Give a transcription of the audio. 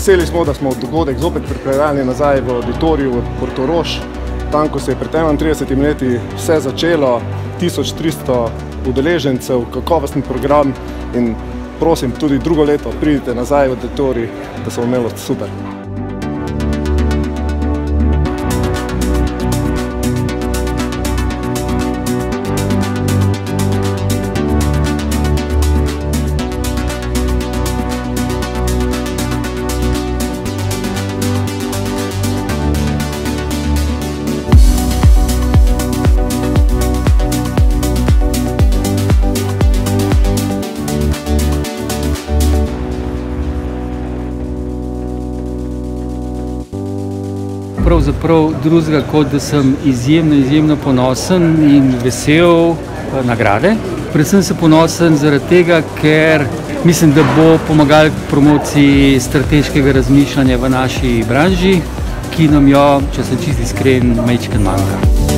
Veseli smo, da smo dogodek zopet pripeljali nazaj v auditoriju v Portorož, tam, ko se je pred 31 leti vse začelo, 1300 udeležencev, kakovosten program in prosim, tudi drugo leto pridite nazaj v auditorij, da so imeli super. Pravzaprav drugega, kot da sem izjemno, izjemno ponosen in vesel eh, nagrade. Predvsem sem ponosen zaradi tega, ker mislim, da bo pomagal k promociji strateškega razmišljanja v naši branži, ki nam jo, če sem čist iskren, mečken manjka.